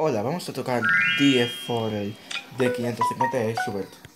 Hola, vamos a tocar DF for el D550 de Schubert.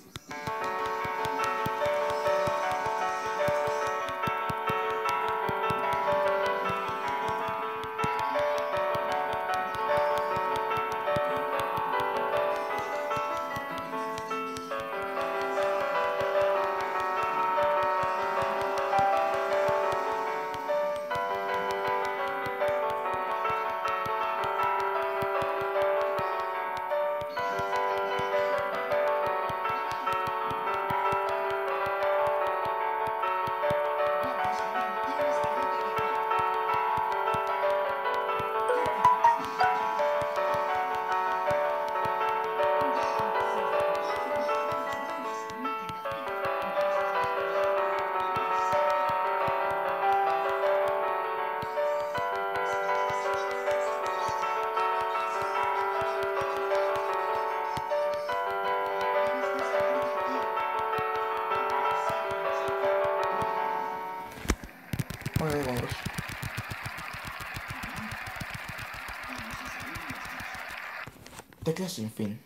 Vamos. Teclas sin fin.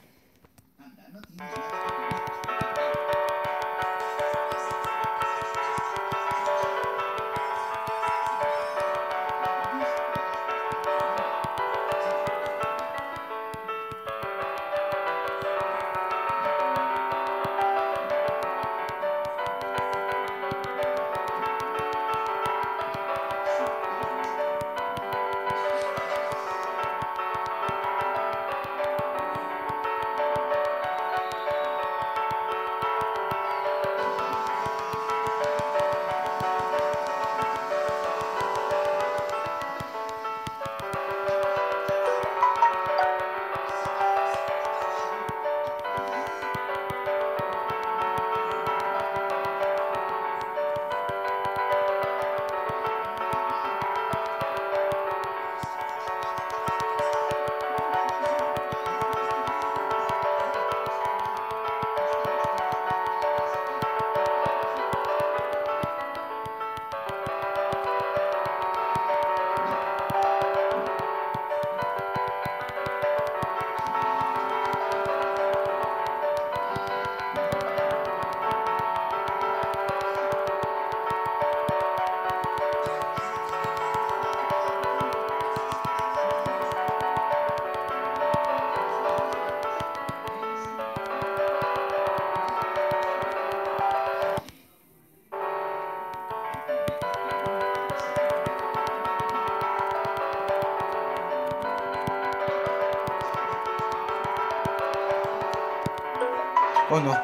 Oh no.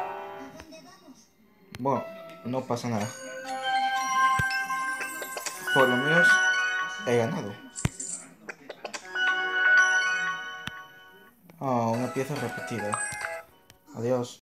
Bueno, no pasa nada. Por lo menos he ganado. Ah, una pieza repetida. Adiós.